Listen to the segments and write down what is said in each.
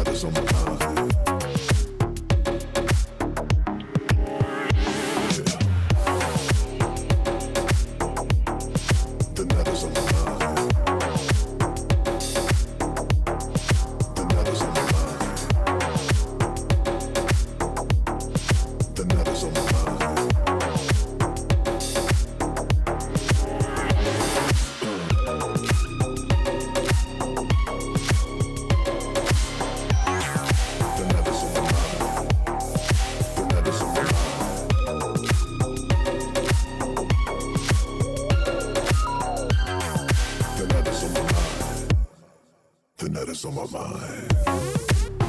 others on my mind. On my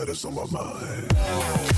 Night is on my mind.